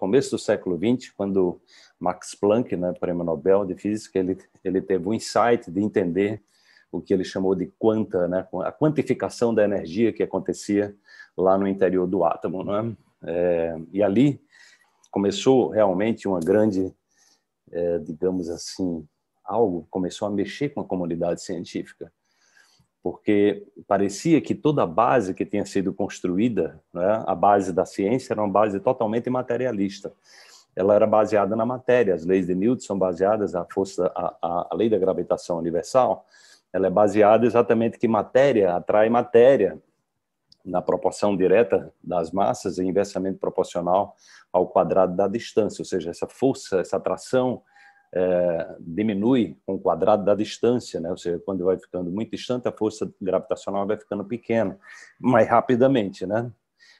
começo do século XX, quando Max Planck, né, prêmio Nobel de Física, ele, ele teve o insight de entender o que ele chamou de quanta, né, a quantificação da energia que acontecia lá no interior do átomo. Né? É, e ali começou realmente uma grande, é, digamos assim, algo começou a mexer com a comunidade científica, porque parecia que toda a base que tinha sido construída, né, a base da ciência era uma base totalmente materialista. Ela era baseada na matéria. As leis de Newton são baseadas força, a, a, a lei da gravitação universal. Ela é baseada exatamente que matéria atrai matéria na proporção direta das massas e inversamente proporcional ao quadrado da distância, ou seja, essa força, essa atração é, diminui com o quadrado da distância, né? ou seja, quando vai ficando muito distante, a força gravitacional vai ficando pequena, mais rapidamente. Né?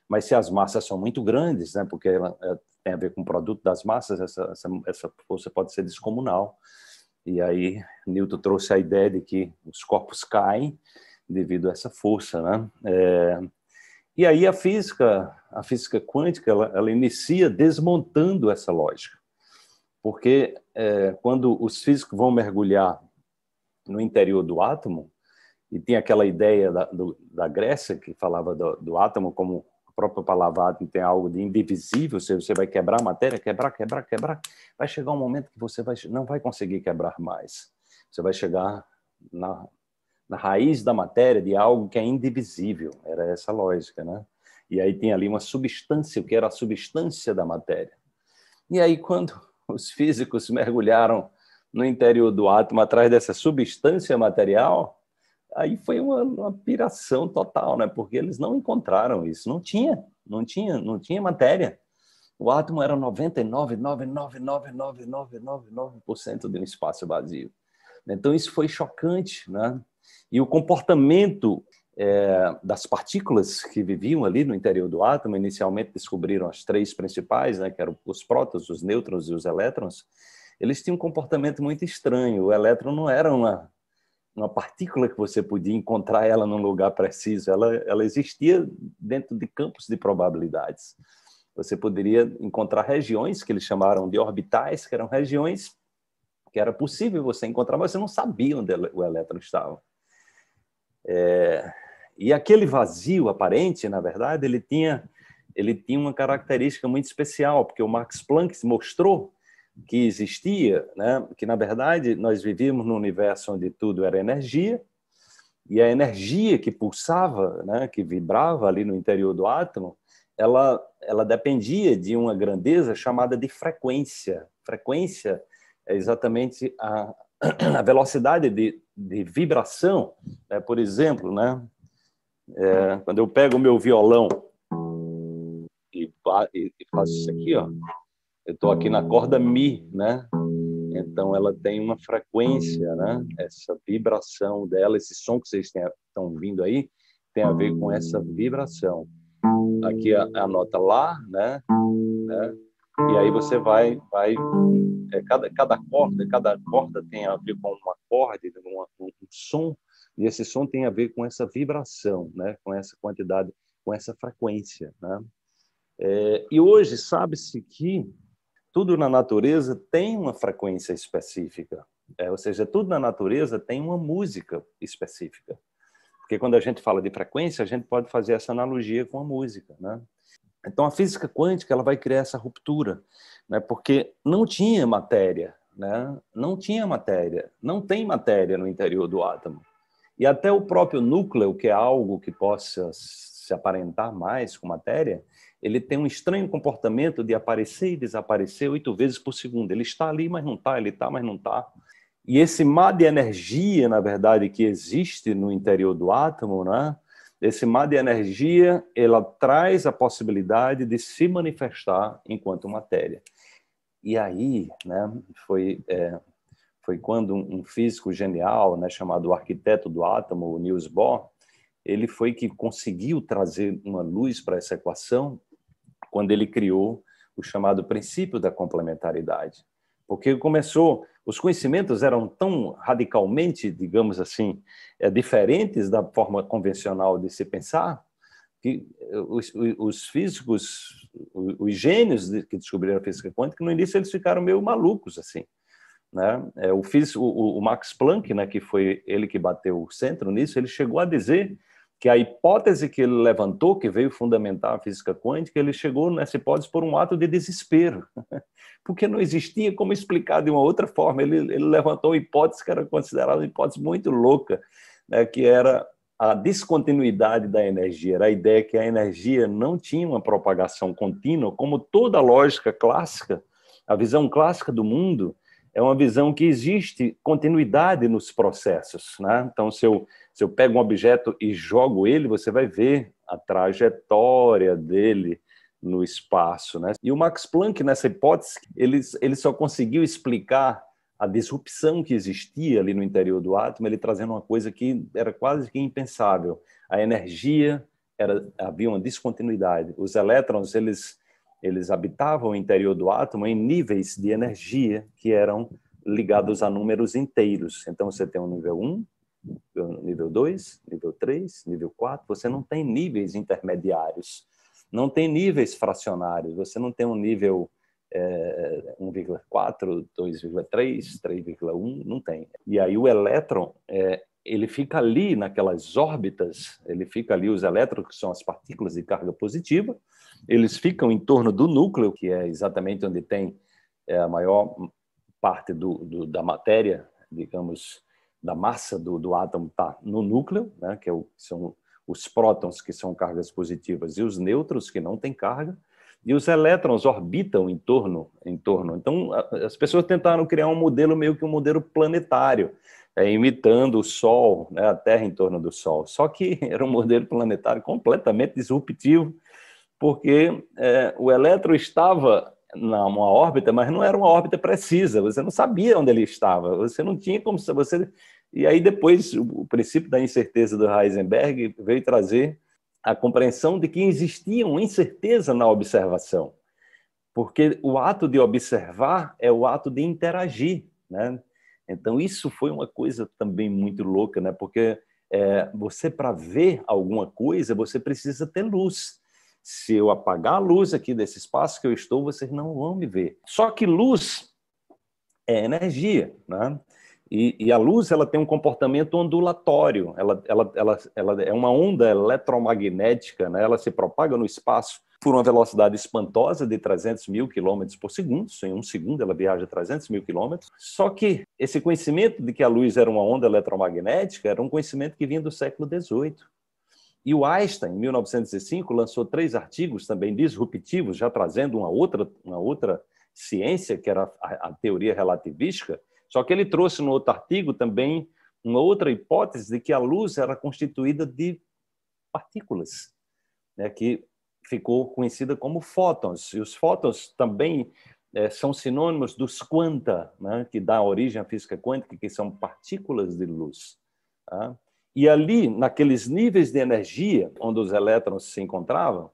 Mas se as massas são muito grandes, né? porque ela é, tem a ver com o produto das massas, essa, essa, essa força pode ser descomunal. E aí Newton trouxe a ideia de que os corpos caem devido a essa força, né? É, e aí a física, a física quântica, ela, ela inicia desmontando essa lógica, porque é, quando os físicos vão mergulhar no interior do átomo e tem aquela ideia da, do, da Grécia que falava do, do, átomo como a própria palavra átomo tem algo de indivisível, você vai quebrar a matéria, quebrar, quebrar, quebrar, vai chegar um momento que você vai, não vai conseguir quebrar mais. Você vai chegar na, na raiz da matéria de algo que é indivisível. Era essa a lógica, né? E aí tem ali uma substância, o que era a substância da matéria. E aí quando os físicos mergulharam no interior do átomo atrás dessa substância material, aí foi uma, uma piração total, né? Porque eles não encontraram isso, não tinha, não tinha, não tinha matéria. O átomo era 99,9999999% de um espaço vazio. Então isso foi chocante, né? E o comportamento é, das partículas que viviam ali no interior do átomo, inicialmente descobriram as três principais, né, que eram os prótons, os nêutrons e os elétrons, eles tinham um comportamento muito estranho. O elétron não era uma, uma partícula que você podia encontrar ela num lugar preciso, ela, ela existia dentro de campos de probabilidades. Você poderia encontrar regiões que eles chamaram de orbitais, que eram regiões que era possível você encontrar, mas você não sabia onde o elétron estava. É, e aquele vazio aparente, na verdade, ele tinha, ele tinha uma característica muito especial, porque o Max Planck mostrou que existia, né, que na verdade nós vivíamos num universo onde tudo era energia, e a energia que pulsava, né, que vibrava ali no interior do átomo, ela, ela dependia de uma grandeza chamada de frequência. Frequência é exatamente a, a velocidade de, de vibração, né? por exemplo, né? É, quando eu pego o meu violão e, e, faço isso aqui, ó, eu estou aqui na corda Mi, né? Então ela tem uma frequência, né? Essa vibração dela, esse som que vocês estão vindo aí, tem a ver com essa vibração. Aqui a, a nota Lá, né? né? E aí você vai, vai é, cada, cada corda, cada corda tem a ver com um acorde, um, um som, e esse som tem a ver com essa vibração, né? com essa quantidade, com essa frequência. Né? É, e hoje sabe-se que tudo na natureza tem uma frequência específica, é, ou seja, tudo na natureza tem uma música específica. Porque quando a gente fala de frequência, a gente pode fazer essa analogia com a música. Né? Então, a física quântica ela vai criar essa ruptura, né? porque não tinha matéria, né? não tinha matéria, não tem matéria no interior do átomo. E até o próprio núcleo, que é algo que possa se aparentar mais com matéria, ele tem um estranho comportamento de aparecer e desaparecer oito vezes por segundo. Ele está ali, mas não está, ele está, mas não está. E esse mar de energia, na verdade, que existe no interior do átomo, né? Esse mar de energia, ela traz a possibilidade de se manifestar enquanto matéria. E aí, né, foi é, foi quando um físico genial, né, chamado arquiteto do átomo, Niels Bohr, ele foi que conseguiu trazer uma luz para essa equação quando ele criou o chamado princípio da complementaridade. Porque começou os conhecimentos eram tão radicalmente, digamos assim, é, diferentes da forma convencional de se pensar, que os, os físicos os gênios que descobriram a física quântica, no início eles ficaram meio malucos assim. Né? É, o, o, o Max Planck, né, que foi ele que bateu o centro nisso, ele chegou a dizer que a hipótese que ele levantou, que veio fundamentar a física quântica, ele chegou nessa hipótese por um ato de desespero, porque não existia como explicar de uma outra forma. Ele, ele levantou uma hipótese que era considerada uma hipótese muito louca, né, que era a descontinuidade da energia. Era a ideia que a energia não tinha uma propagação contínua, como toda a lógica clássica, a visão clássica do mundo é uma visão que existe continuidade nos processos. Né? Então, se eu, se eu pego um objeto e jogo ele, você vai ver a trajetória dele no espaço. Né? E o Max Planck, nessa hipótese, ele, ele só conseguiu explicar a disrupção que existia ali no interior do átomo, ele trazendo uma coisa que era quase que impensável. A energia, era, havia uma descontinuidade. Os elétrons, eles eles habitavam o interior do átomo em níveis de energia que eram ligados a números inteiros. Então, você tem o nível 1, nível 2, nível 3, nível 4. Você não tem níveis intermediários, não tem níveis fracionários. Você não tem um nível é, 1,4, 2,3, 3,1, não tem. E aí o elétron, é, ele fica ali naquelas órbitas, ele fica ali, os elétrons, que são as partículas de carga positiva, eles ficam em torno do núcleo, que é exatamente onde tem é, a maior parte do, do, da matéria, digamos, da massa do, do átomo está no núcleo, né, que é o, são os prótons, que são cargas positivas, e os nêutrons, que não têm carga, e os elétrons orbitam em torno, em torno. Então, as pessoas tentaram criar um modelo meio que um modelo planetário, é, imitando o Sol, né, a Terra em torno do Sol. Só que era um modelo planetário completamente disruptivo, porque é, o elétron estava numa órbita, mas não era uma órbita precisa. Você não sabia onde ele estava. Você não tinha como você. E aí depois o princípio da incerteza do Heisenberg veio trazer a compreensão de que existia uma incerteza na observação, porque o ato de observar é o ato de interagir, né? Então isso foi uma coisa também muito louca, né? Porque é, você para ver alguma coisa você precisa ter luz. Se eu apagar a luz aqui desse espaço que eu estou, vocês não vão me ver. Só que luz é energia, né? E, e, a luz ela tem um comportamento ondulatório, ela, ela, ela, ela é uma onda eletromagnética, né? ela se propaga no espaço por uma velocidade espantosa de 300 mil quilômetros por segundo. Em um segundo ela viaja 300 mil quilômetros. Só que esse conhecimento de que a luz era uma onda eletromagnética era um conhecimento que vinha do século XVIII. E o Einstein, em 1905, lançou três artigos também disruptivos, já trazendo uma outra, uma outra ciência, que era a, a teoria relativística, só que ele trouxe no outro artigo também uma outra hipótese de que a luz era constituída de partículas, né, que ficou conhecida como fótons. E os fótons também é, são sinônimos dos quanta, né, que dá origem à física quântica, que são partículas de luz. Tá? E ali, naqueles níveis de energia onde os elétrons se encontravam,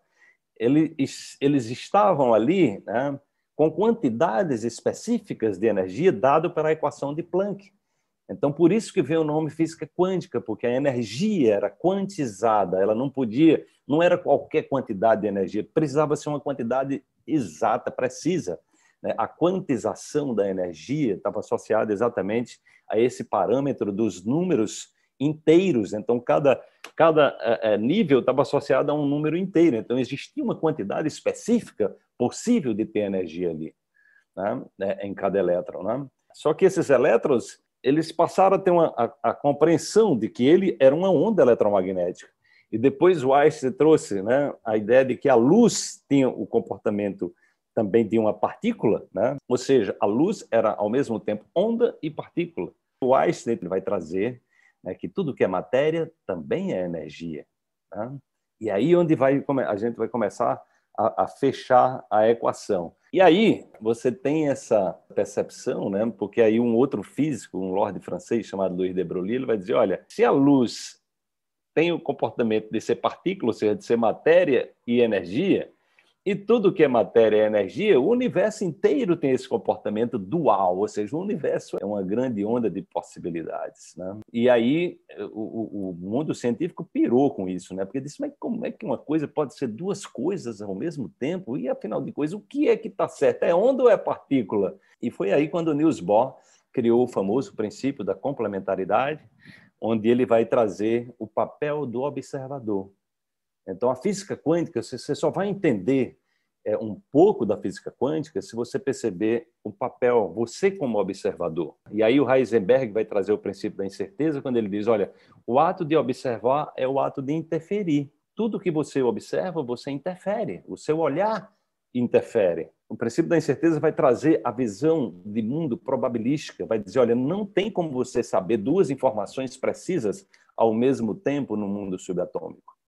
eles, eles estavam ali né, com quantidades específicas de energia dado pela equação de Planck. Então, por isso que veio o nome física quântica, porque a energia era quantizada, ela não podia, não era qualquer quantidade de energia, precisava ser uma quantidade exata, precisa. Né? A quantização da energia estava associada exatamente a esse parâmetro dos números inteiros. Então, cada, cada é, nível estava associado a um número inteiro. Então, existia uma quantidade específica possível de ter energia ali, né? É, em cada elétron. Né? Só que esses elétrons eles passaram a ter uma, a, a, compreensão de que ele era uma onda eletromagnética. E depois o Einstein trouxe né, a ideia de que a luz tinha o comportamento também de uma partícula, né? ou seja, a luz era ao mesmo tempo onda e partícula. O Einstein vai trazer né, que tudo que é matéria também é energia. Né? E aí onde vai a gente vai começar a, a, fechar a equação. E aí você tem essa percepção, né? Porque aí um outro físico, um lord francês chamado Louis de Broglie, ele vai dizer, olha, se a luz tem o comportamento de ser partícula, ou seja, de ser matéria e energia, E tudo que é matéria é energia, o universo inteiro tem esse comportamento dual, ou seja, o universo é uma grande onda de possibilidades. Né? E aí o, o, mundo científico pirou com isso, né? porque disse, mas como é que uma coisa pode ser duas coisas ao mesmo tempo? E afinal de contas, o que é que está certo? É onda ou é partícula? E foi aí quando Niels Bohr criou o famoso princípio da complementaridade, onde ele vai trazer o papel do observador. Então, a física quântica, você só vai entender é, um pouco da física quântica se você perceber o papel, você como observador. E aí o Heisenberg vai trazer o princípio da incerteza quando ele diz, olha, o ato de observar é o ato de interferir. Tudo que você observa, você interfere. O seu olhar interfere. O princípio da incerteza vai trazer a visão de mundo probabilística, vai dizer, olha, não tem como você saber duas informações precisas ao mesmo tempo no mundo subatômico.